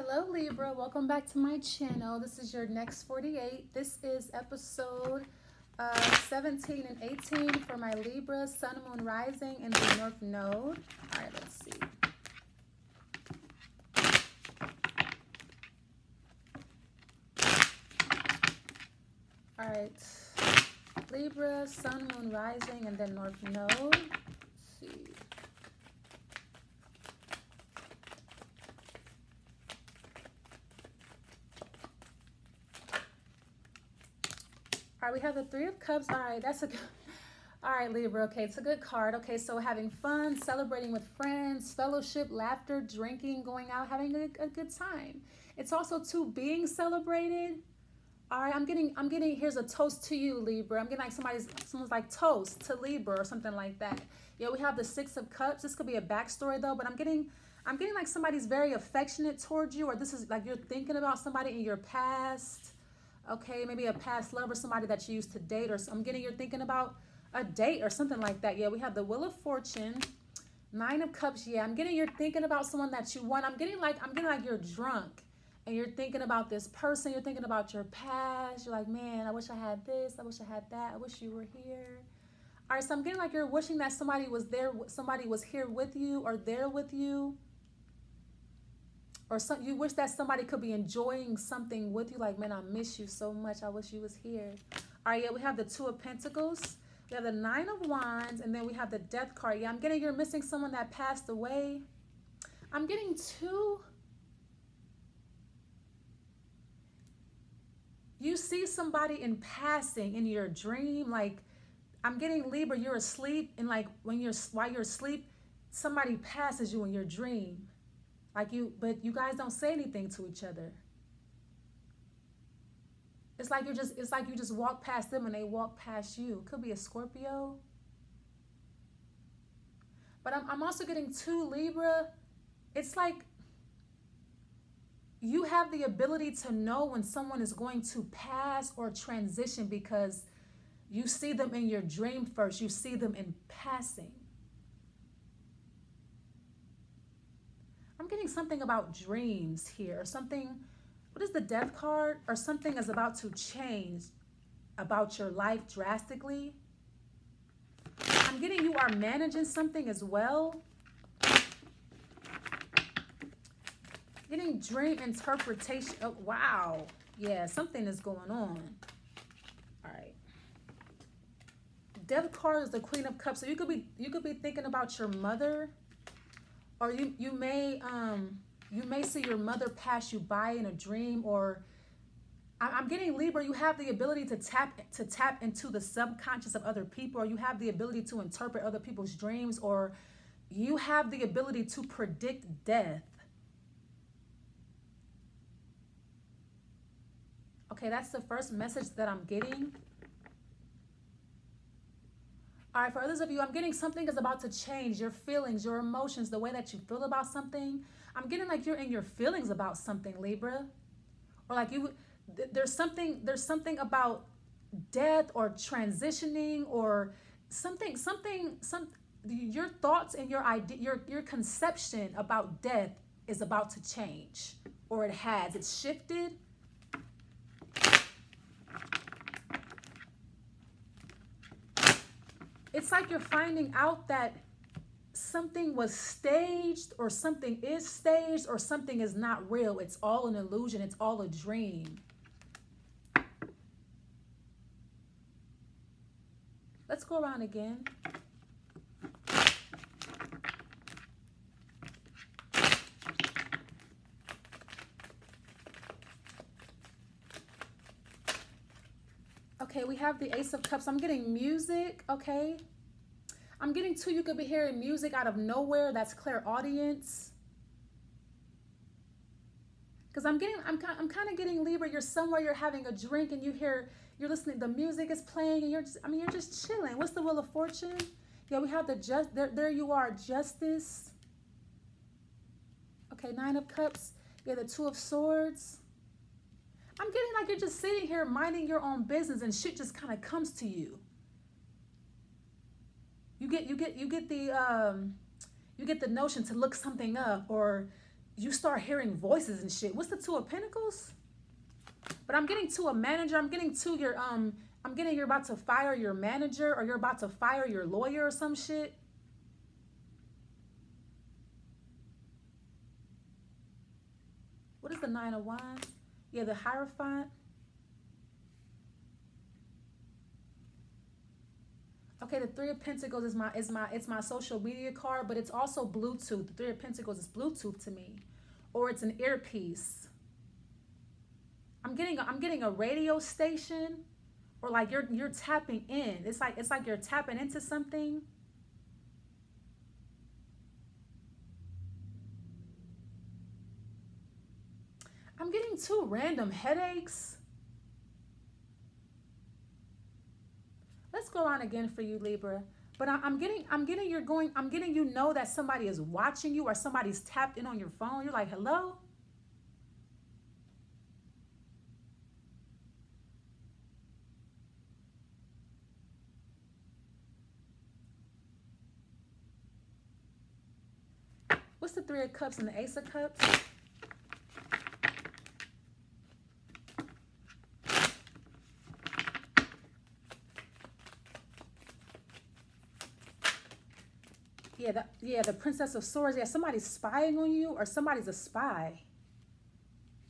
Hello Libra, welcome back to my channel. This is your next 48. This is episode uh, 17 and 18 for my Libra, Sun, Moon, Rising, and the North Node. All right, let's see. All right, Libra, Sun, Moon, Rising, and then North Node. Let's see. All right, we have the Three of Cups. All right, that's a good. All right, Libra. Okay, it's a good card. Okay, so having fun, celebrating with friends, fellowship, laughter, drinking, going out, having a, a good time. It's also too being celebrated. All right, I'm getting, I'm getting. Here's a toast to you, Libra. I'm getting like somebody's, someone's like toast to Libra or something like that. Yeah, we have the Six of Cups. This could be a backstory though, but I'm getting, I'm getting like somebody's very affectionate towards you, or this is like you're thinking about somebody in your past okay maybe a past love or somebody that you used to date or i'm getting you're thinking about a date or something like that. Yeah we have the wheel of fortune nine of cups. Yeah i'm getting you're thinking about someone that you want. I'm getting like i'm getting like you're drunk and you're thinking about this person. You're thinking about your past. You're like man i wish i had this. I wish i had that. I wish you were here. All right so i'm getting like you're wishing that somebody was there somebody was here with you or there with you or some, you wish that somebody could be enjoying something with you like man i miss you so much. I wish you was here. All right yeah we have the two of pentacles we have the nine of wands and then we have the death card. Yeah i'm getting you're missing someone that passed away. I'm getting two. You see somebody in passing in your dream like i'm getting libra you're asleep and like when you're while you're asleep somebody passes you in your dream like you, but you guys don't say anything to each other. It's like you're just, it's like you just walk past them and they walk past you. Could be a Scorpio. But I'm, I'm also getting two Libra. It's like you have the ability to know when someone is going to pass or transition because you see them in your dream first. You see them in passing. I'm getting something about dreams here. Or something, what is the death card? Or something is about to change about your life drastically. I'm getting you are managing something as well. Getting dream interpretation. Oh, wow. Yeah, something is going on. All right. Death card is the Queen of Cups. So you could be you could be thinking about your mother or you you may um you may see your mother pass you by in a dream or I'm getting Libra, you have the ability to tap to tap into the subconscious of other people, or you have the ability to interpret other people's dreams, or you have the ability to predict death. Okay, that's the first message that I'm getting. All right, for others of you, I'm getting something is about to change. Your feelings, your emotions, the way that you feel about something. I'm getting like you're in your feelings about something, Libra. Or like you, there's something, there's something about death or transitioning or something, something, some, your thoughts and your idea, your, your conception about death is about to change or it has, it's shifted it's like you're finding out that something was staged or something is staged or something is not real. It's all an illusion. It's all a dream. Let's go around again. Have the Ace of Cups. I'm getting music, okay? I'm getting two, you could be hearing music out of nowhere. That's clairaudience. Because I'm getting, I'm, I'm kind of getting Libra. You're somewhere, you're having a drink and you hear, you're listening, the music is playing and you're just, I mean, you're just chilling. What's the Wheel of Fortune? Yeah, we have the just, there, there you are, Justice. Okay, Nine of Cups. Yeah, the Two of Swords. I'm getting like you're just sitting here minding your own business and shit just kind of comes to you. You get you get you get the um you get the notion to look something up or you start hearing voices and shit. What's the two of pentacles? But I'm getting to a manager. I'm getting to your um I'm getting you're about to fire your manager or you're about to fire your lawyer or some shit. What is the nine of wands? Yeah, the Hierophant. Okay, the Three of Pentacles is my is my it's my social media card, but it's also Bluetooth. The Three of Pentacles is Bluetooth to me, or it's an earpiece. I'm getting a, I'm getting a radio station, or like you're you're tapping in. It's like it's like you're tapping into something. I'm getting two random headaches. Let's go on again for you, Libra. But I'm getting, I'm getting, you're going, I'm getting you know that somebody is watching you or somebody's tapped in on your phone. You're like, hello? What's the Three of Cups and the Ace of Cups? Yeah, the, yeah, the Princess of Swords. Yeah, somebody's spying on you or somebody's a spy.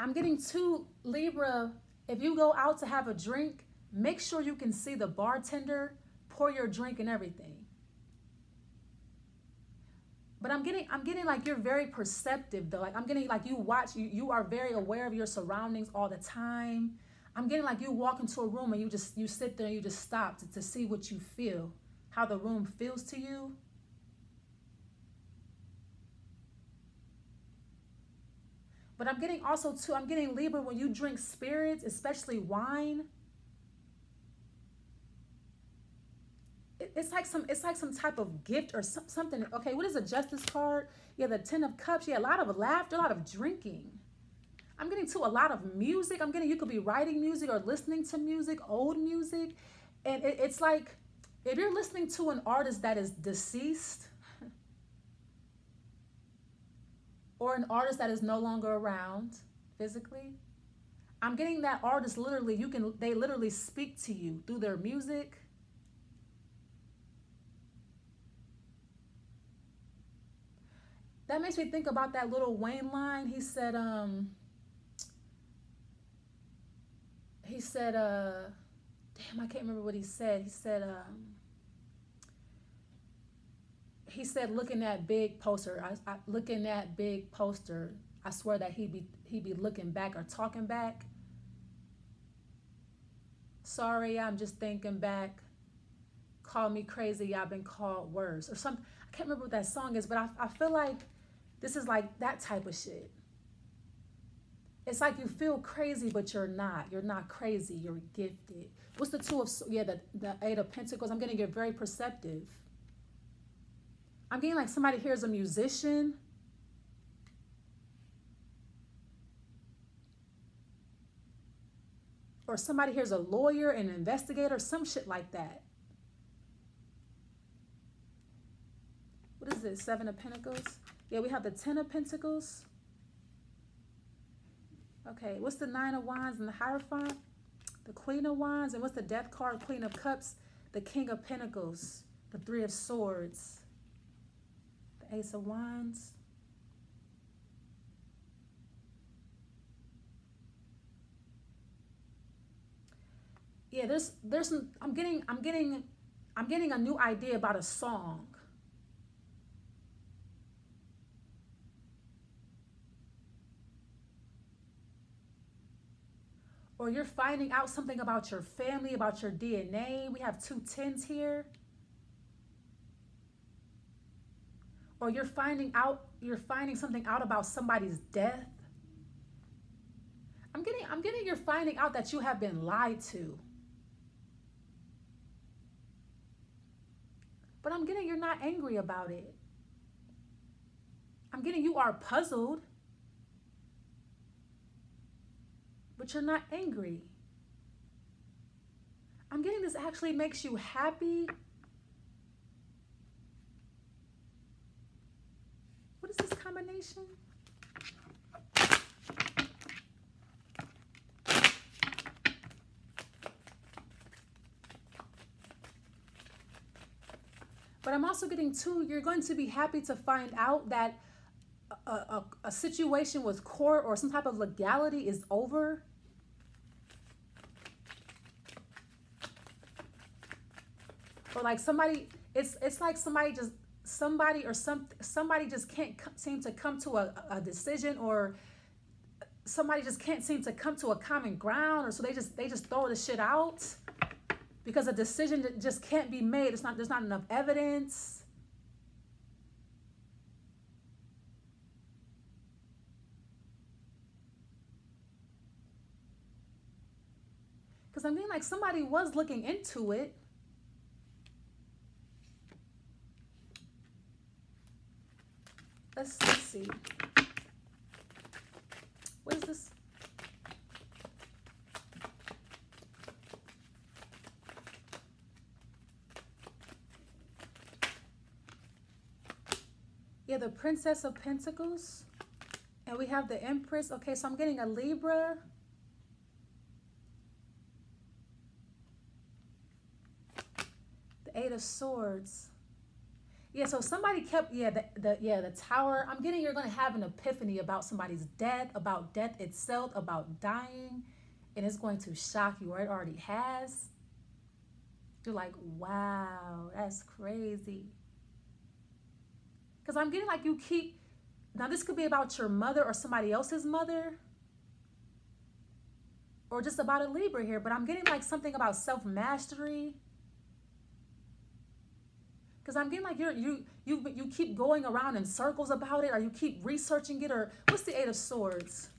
I'm getting two Libra. If you go out to have a drink, make sure you can see the bartender pour your drink and everything. But I'm getting, I'm getting like you're very perceptive though. Like I'm getting like you watch, you, you are very aware of your surroundings all the time. I'm getting like you walk into a room and you just, you sit there and you just stop to, to see what you feel, how the room feels to you. But I'm getting also too, I'm getting Libra when you drink spirits, especially wine. It's like some, it's like some type of gift or some, something. Okay, what is a justice card? Yeah, the ten of cups. Yeah, a lot of laughter, a lot of drinking. I'm getting to a lot of music. I'm getting, you could be writing music or listening to music, old music. And it, it's like, if you're listening to an artist that is deceased, or an artist that is no longer around physically, I'm getting that artist literally, you can, they literally speak to you through their music. That makes me think about that Lil Wayne line. He said, um, he said, uh, damn, I can't remember what he said. He said, um, he said looking at big poster I, I, looking at big poster i swear that he'd be he'd be looking back or talking back. Sorry i'm just thinking back. Call me crazy i've been called worse or something i can't remember what that song is but I, I feel like this is like that type of shit. It's like you feel crazy but you're not. You're not crazy you're gifted. What's the two of yeah the, the eight of pentacles? I'm getting you're very perceptive I'm getting like somebody here is a musician. Or somebody here's a lawyer, an investigator, some shit like that. What is this? Seven of Pentacles? Yeah, we have the Ten of Pentacles. Okay, what's the Nine of Wands and the Hierophant? The Queen of Wands. And what's the Death card? Queen of Cups. The King of Pentacles. The Three of Swords. Ace of Wands. Yeah, there's there's some I'm getting I'm getting I'm getting a new idea about a song. Or you're finding out something about your family, about your DNA. We have two tens here. Or you're finding out you're finding something out about somebody's death? I'm getting i'm getting you're finding out that you have been lied to. But i'm getting you're not angry about it. I'm getting you are puzzled. But you're not angry. I'm getting this actually makes you happy this combination? But I'm also getting two, you're going to be happy to find out that a, a, a situation with court or some type of legality is over. Or like somebody, it's, it's like somebody just somebody or some somebody just can't seem to come to a, a decision or somebody just can't seem to come to a common ground or so they just they just throw the shit out because a decision that just can't be made. It's not there's not enough evidence. Because i mean like somebody was looking into it let's, see what is this? Yeah, the Princess of Pentacles. And we have the Empress. Okay, so I'm getting a Libra. The Eight of Swords. Yeah, so somebody kept, yeah, the, the yeah, the tower. I'm getting you're gonna have an epiphany about somebody's death, about death itself, about dying, and it's going to shock you, or it already has. You're like, wow, that's crazy. Because I'm getting like you keep now this could be about your mother or somebody else's mother. Or just about a Libra here, but I'm getting like something about self-mastery because I'm getting like you're you you you keep going around in circles about it, or you keep researching it, or what's the Eight of Swords?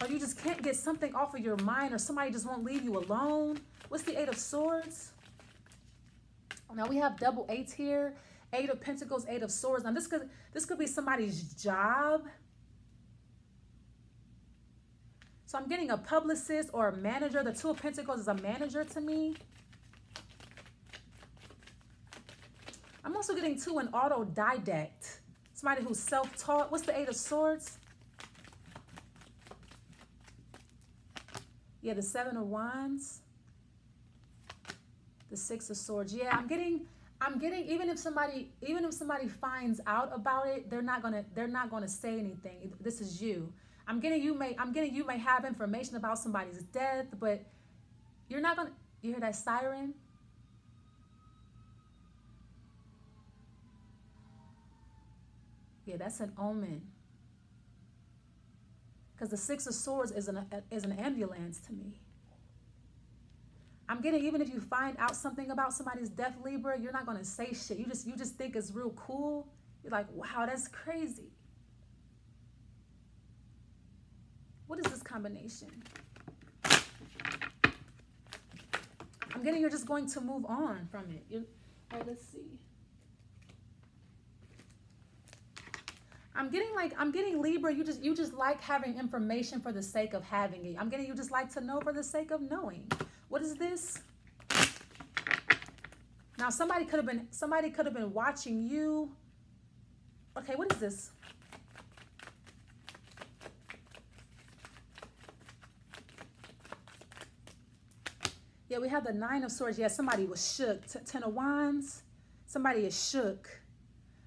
Or you just can't get something off of your mind, or somebody just won't leave you alone. What's the Eight of Swords? Now we have double eights here. Eight of Pentacles, Eight of Swords. Now this could this could be somebody's job. So I'm getting a publicist or a manager. The Two of Pentacles is a manager to me. I'm also getting to an autodidact. Somebody who's self-taught. What's the Eight of Swords? Yeah, the Seven of Wands. The Six of Swords. Yeah, I'm getting I'm getting even if somebody even if somebody finds out about it, they're not gonna they're not gonna say anything. This is you. I'm getting you may I'm getting you may have information about somebody's death, but you're not gonna you hear that siren? Yeah, that's an omen. Because the Six of Swords is an, is an ambulance to me. I'm getting even if you find out something about somebody's death, Libra, you're not gonna say shit. You just you just think it's real cool. You're like, wow, that's crazy. What is this combination? I'm getting you're just going to move on from it. You're, oh, let's see. I'm getting like I'm getting Libra. You just you just like having information for the sake of having it. I'm getting you just like to know for the sake of knowing. What is this? Now somebody could have been somebody could have been watching you. Okay, what is this? Yeah, we have the nine of swords. Yeah, somebody was shook. Ten of wands. Somebody is shook.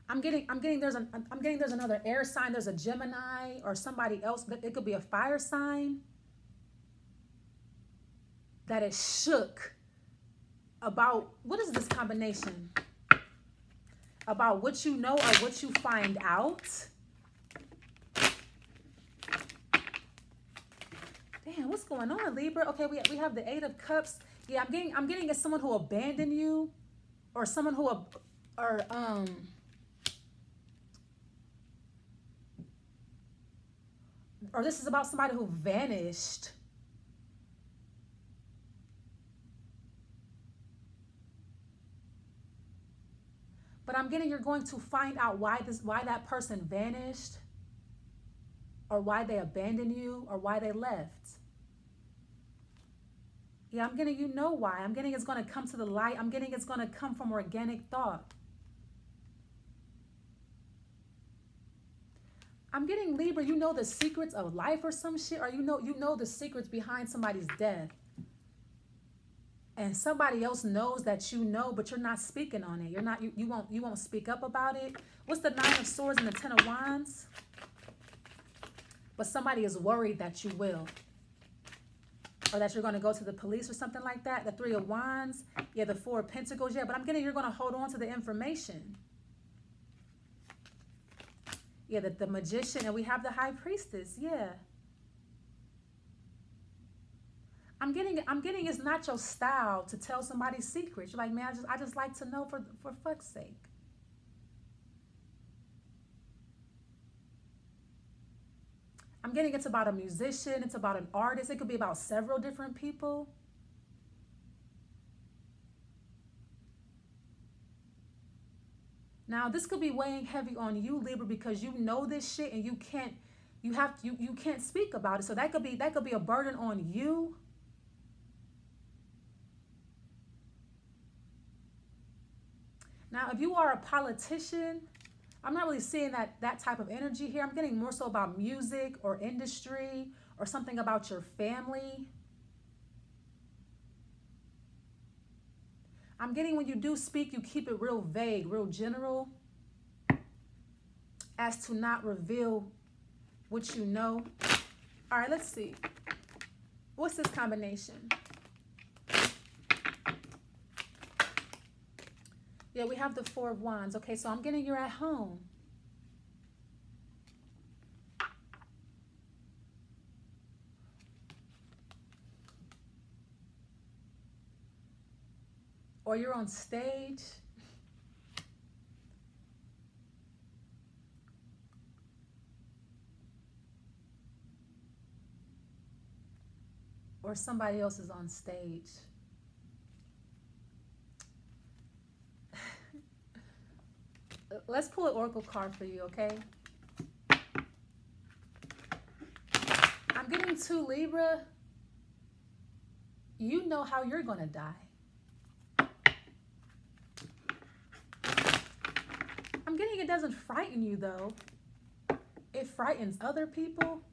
I'm getting, I'm getting, there's an, I'm getting, there's another air sign. There's a Gemini or somebody else. It could be a fire sign that is shook about, what is this combination? About what you know or what you find out. Damn, what's going on, Libra? Okay, we, we have the Eight of Cups. Yeah, I'm getting, I'm getting as someone who abandoned you or someone who, or, um, or this is about somebody who vanished. But I'm getting you're going to find out why this why that person vanished or why they abandoned you or why they left. Yeah, I'm getting you know why. I'm getting it's going to come to the light. I'm getting it's going to come from organic thought. I'm getting Libra, you know the secrets of life or some shit, or you know you know the secrets behind somebody's death. and somebody else knows that you know, but you're not speaking on it. You're not you, you won't you won't speak up about it. What's the nine of swords and the ten of wands? But somebody is worried that you will. Or that you're going to go to the police or something like that. The three of wands. Yeah, the four of pentacles. Yeah, but I'm getting you're going to hold on to the information. Yeah, the, the magician. And we have the high priestess. Yeah. I'm getting I'm getting it's not your style to tell somebody secrets. You're like, man, I just I just like to know for for fuck's sake. I'm getting it's about a musician, it's about an artist, it could be about several different people. Now, this could be weighing heavy on you, Libra, because you know this shit and you can't you have to, you you can't speak about it. So that could be that could be a burden on you. Now, if you are a politician, I'm not really seeing that that type of energy here. I'm getting more so about music or industry or something about your family. I'm getting when you do speak, you keep it real vague, real general as to not reveal what you know. All right, let's see. What's this combination? Yeah, we have the Four of Wands. Okay, so I'm getting you're at home. Or you're on stage. Or somebody else is on stage. let's pull an oracle card for you, okay? I'm getting two Libra. You know how you're going to die. I'm getting it doesn't frighten you, though. It frightens other people.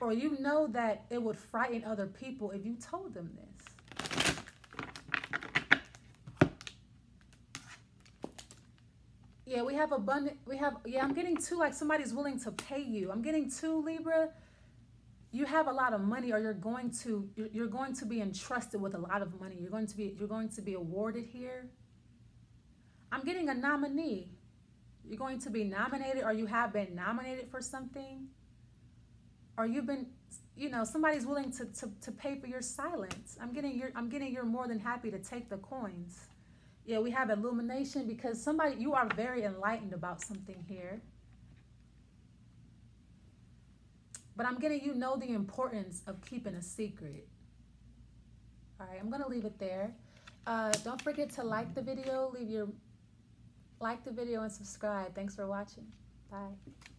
Or you know that it would frighten other people if you told them this. Yeah, we have abundant, we have, yeah, I'm getting two, like somebody's willing to pay you. I'm getting two, Libra. You have a lot of money or you're going to, you're going to be entrusted with a lot of money. You're going to be, you're going to be awarded here. I'm getting a nominee. You're going to be nominated or you have been nominated for something. Or you've been, you know, somebody's willing to, to, to pay for your silence. I'm getting your, I'm getting you're more than happy to take the coins. Yeah, we have illumination because somebody, you are very enlightened about something here. But I'm getting you know the importance of keeping a secret. All right, I'm to leave it there. Uh, don't forget to like the video, leave your like the video and subscribe. Thanks for watching. Bye.